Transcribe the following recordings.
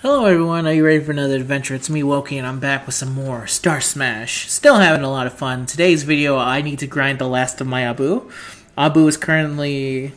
Hello everyone, are you ready for another adventure? It's me, Wokey, and I'm back with some more Star Smash. Still having a lot of fun. Today's video, I need to grind the last of my Abu. Abu is currently...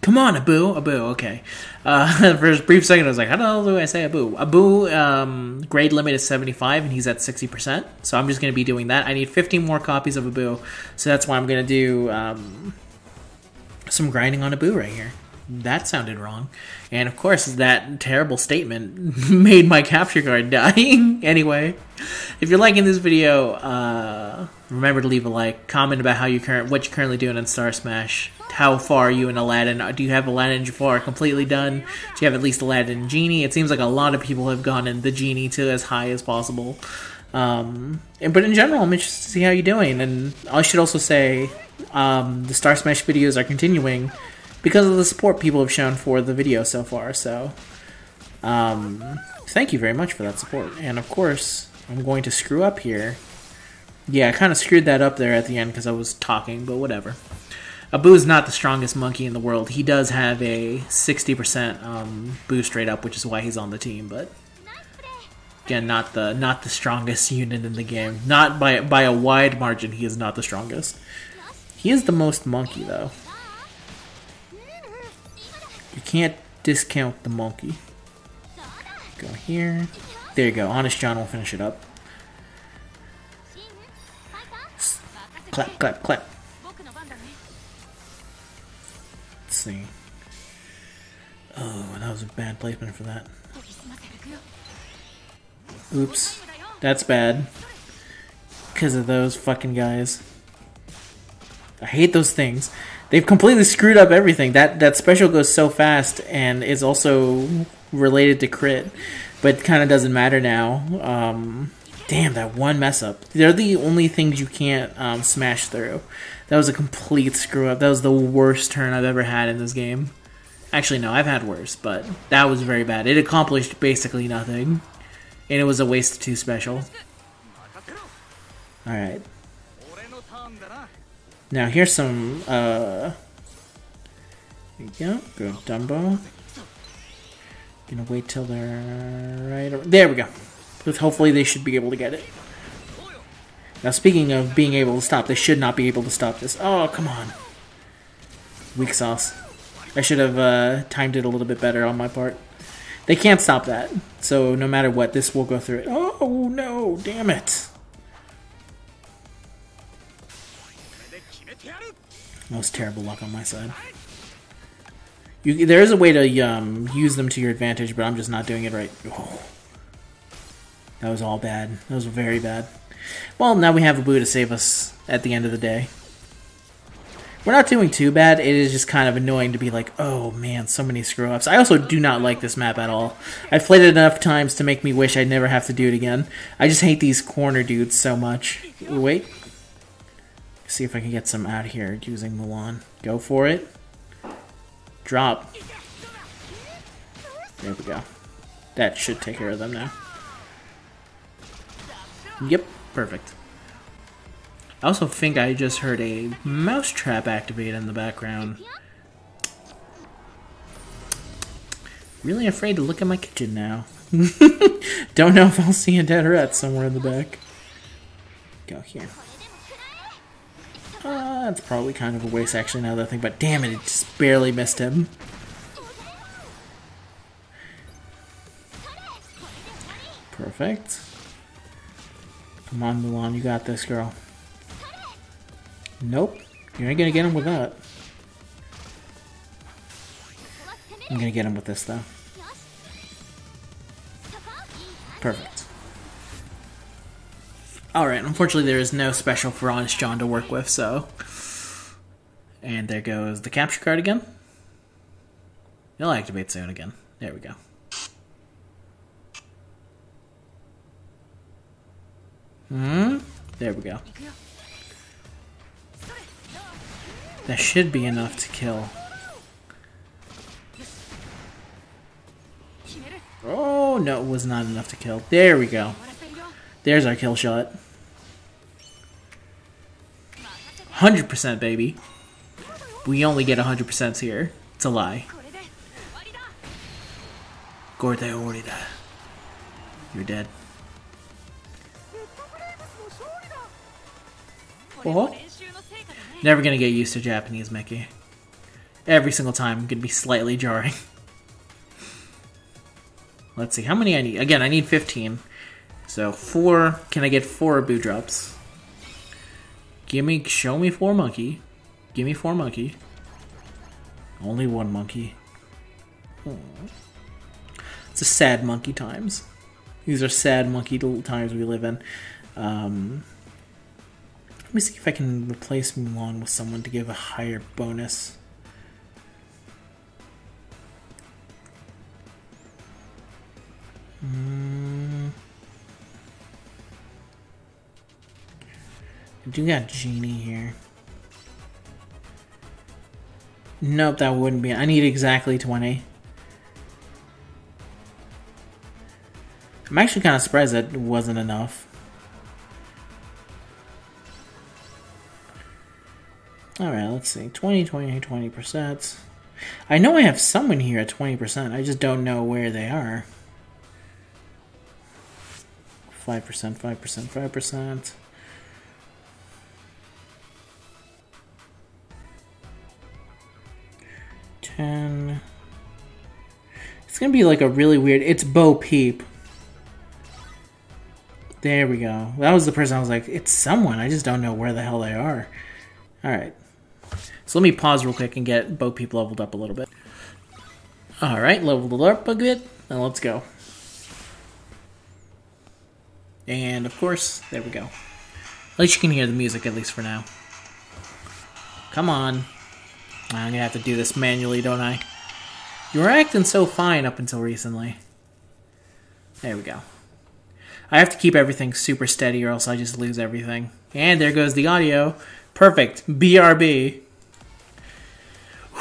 Come on, Abu! Abu, okay. Uh, for a brief second, I was like, how the hell do I say Abu? Abu, um, grade limit is 75, and he's at 60%, so I'm just going to be doing that. I need 15 more copies of Abu, so that's why I'm going to do um, some grinding on Abu right here that sounded wrong. And of course, that terrible statement made my capture card dying. anyway, if you're liking this video, uh, remember to leave a like, comment about how you current what you're currently doing in Star Smash. How far are you in Aladdin? Do you have Aladdin and Jafar completely done? Do you have at least Aladdin and Genie? It seems like a lot of people have gone in the Genie to as high as possible. Um, and, but in general, I'm interested to see how you're doing. And I should also say, um, the Star Smash videos are continuing because of the support people have shown for the video so far. So, um, thank you very much for that support. And of course, I'm going to screw up here. Yeah, I kind of screwed that up there at the end because I was talking, but whatever. Abu is not the strongest monkey in the world. He does have a 60% um, boost rate up, which is why he's on the team. But again, not the not the strongest unit in the game. Not by by a wide margin. He is not the strongest. He is the most monkey though. You can't discount the monkey. Go here. There you go. Honest John will finish it up. Clap, clap, clap. Let's see. Oh, that was a bad placement for that. Oops. That's bad. Because of those fucking guys. I hate those things. They've completely screwed up everything. That that special goes so fast and is also related to crit, but kind of doesn't matter now. Um, damn, that one mess up. They're the only things you can't um, smash through. That was a complete screw up. That was the worst turn I've ever had in this game. Actually, no, I've had worse, but that was very bad. It accomplished basically nothing, and it was a waste of two special. Alright. Now here's some, uh... There you go. Go Dumbo. Gonna wait till they're right over... There we go. Hopefully they should be able to get it. Now speaking of being able to stop, they should not be able to stop this. Oh, come on. Weak sauce. I should have uh, timed it a little bit better on my part. They can't stop that. So no matter what, this will go through it. Oh, no. Damn it. Was terrible luck on my side. You, there is a way to um, use them to your advantage, but I'm just not doing it right. Oh. That was all bad. That was very bad. Well, now we have Abu to save us at the end of the day. We're not doing too bad. It is just kind of annoying to be like, oh man, so many screw-ups. I also do not like this map at all. I've played it enough times to make me wish I'd never have to do it again. I just hate these corner dudes so much. Wait, see if I can get some out here using Mulan. Go for it. Drop. There we go. That should take care of them now. Yep, perfect. I also think I just heard a mousetrap activate in the background. Really afraid to look at my kitchen now. Don't know if I'll see a dead rat somewhere in the back. Go here. Uh, that's probably kind of a waste actually now that I think but damn it, it just barely missed him. Perfect. Come on, Mulan, you got this, girl. Nope. You ain't gonna get him with that. I'm gonna get him with this, though. Perfect. Alright, unfortunately there is no special for Honest John to work with, so... And there goes the capture card again. It'll activate soon again. There we go. Hmm? There we go. That should be enough to kill. Oh, no, it was not enough to kill. There we go. There's our kill shot. 100% baby. We only get 100% here. It's a lie. Gorde orida. You're dead. Oh. Never gonna get used to Japanese Mickey. Every single time gonna be slightly jarring. Let's see, how many I need? Again, I need 15. So, four. Can I get four boo drops? Give me, show me four monkey. Give me four monkey. Only one monkey. Aww. It's a sad monkey times. These are sad monkey times we live in. Um, let me see if I can replace Mulan with someone to give a higher bonus. I do got Genie here. Nope, that wouldn't be. I need exactly 20. I'm actually kind of surprised that wasn't enough. Alright, let's see. 20, 20, 20%. I know I have someone here at 20%. I just don't know where they are. 5%, 5%, 5%. Ten. It's gonna be like a really weird. It's Bo Peep. There we go. That was the person I was like, it's someone. I just don't know where the hell they are. Alright. So let me pause real quick and get Bo Peep leveled up a little bit. Alright, leveled up a bit. And let's go. And of course, there we go. At least you can hear the music, at least for now. Come on. I'm gonna have to do this manually, don't I? You were acting so fine up until recently. There we go. I have to keep everything super steady or else I just lose everything. And there goes the audio. Perfect. BRB.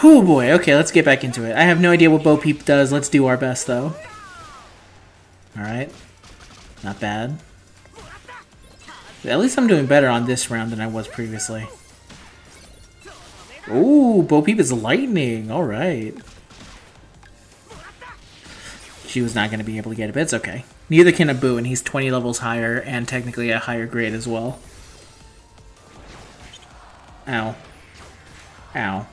Whew boy, okay, let's get back into it. I have no idea what Bo Peep does. Let's do our best though. Alright. Not bad. At least I'm doing better on this round than I was previously. Ooh, Bo Peep is lightning. Alright. She was not going to be able to get it, but it's okay. Neither can Abu, and he's 20 levels higher and technically a higher grade as well. Ow. Ow.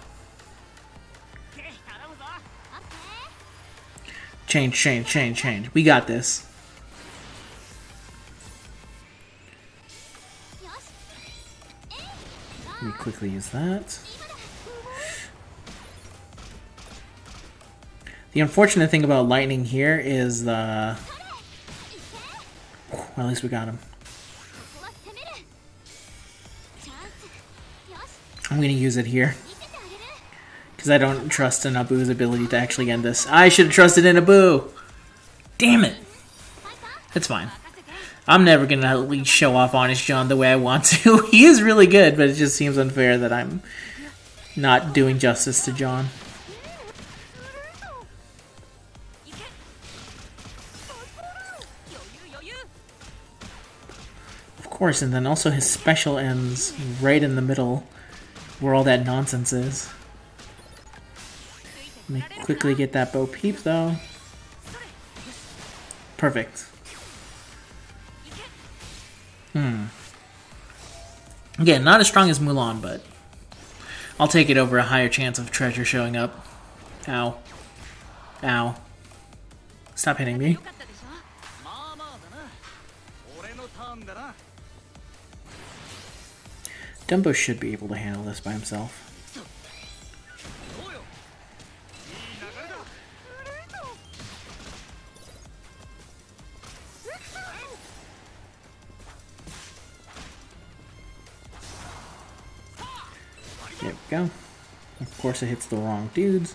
Change, change, change, change. We got this. Let me quickly use that. The unfortunate thing about lightning here is the... Well, at least we got him. I'm going to use it here. Because I don't trust in Abu's ability to actually end this. I should have trusted in Abu! Damn it! It's fine. I'm never going to at least show off Honest John the way I want to. he is really good, but it just seems unfair that I'm not doing justice to John. Course, and then also his special ends right in the middle where all that nonsense is. Let me quickly get that Bo Peep though. Perfect. Hmm. Again, not as strong as Mulan, but I'll take it over a higher chance of treasure showing up. Ow. Ow. Stop hitting me. Dumbo should be able to handle this by himself. There we go. Of course it hits the wrong dudes.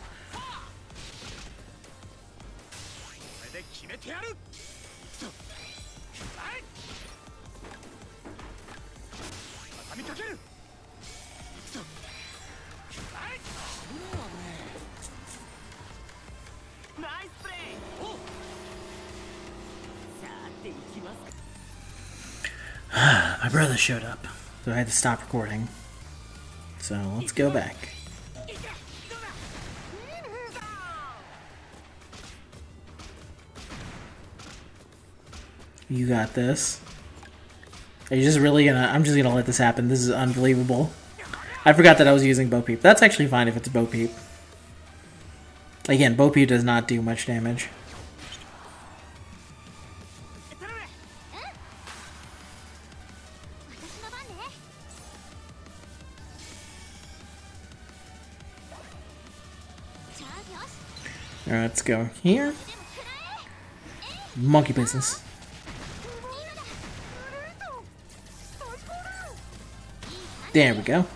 My brother showed up, so I had to stop recording. So let's go back. You got this. Are you just really gonna... I'm just gonna let this happen. This is unbelievable. I forgot that I was using Bo Peep. That's actually fine if it's Bo Peep. Again, Bo Peep does not do much damage. Alright, let's go here. Monkey business. There we go.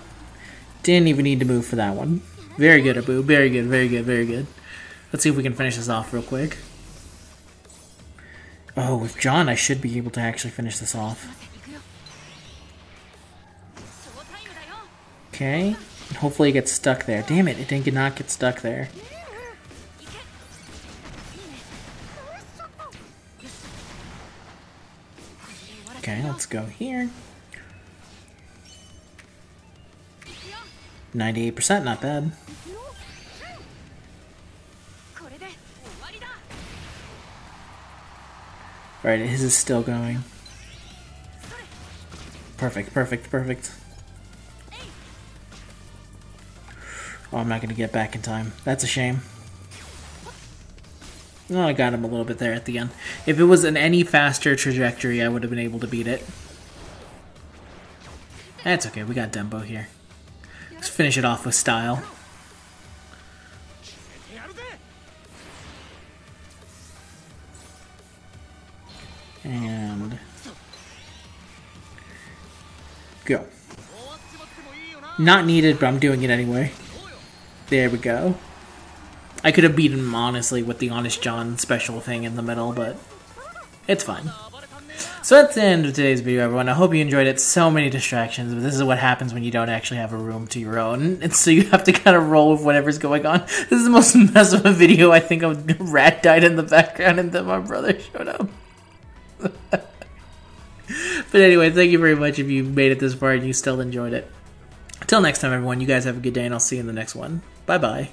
Didn't even need to move for that one. Very good, Abu. Very good, very good, very good. Let's see if we can finish this off real quick. Oh, with John, I should be able to actually finish this off. Okay. Hopefully it gets stuck there. Damn it, it did not get stuck there. Okay, let's go here. 98%, not bad. Alright, his is still going. Perfect, perfect, perfect. Oh, I'm not going to get back in time. That's a shame. Oh, I got him a little bit there at the end. If it was an any faster trajectory, I would have been able to beat it. That's okay, we got Dumbo here. Let's finish it off with style. And... Go. Not needed, but I'm doing it anyway. There we go. I could have beaten him, honestly, with the Honest John special thing in the middle, but it's fine. So that's the end of today's video, everyone. I hope you enjoyed it. So many distractions, but this is what happens when you don't actually have a room to your own. And so you have to kind of roll with whatever's going on. This is the most mess of a video I think of rat died in the background and then my brother showed up. but anyway, thank you very much if you made it this far and you still enjoyed it. Until next time, everyone, you guys have a good day, and I'll see you in the next one. Bye bye.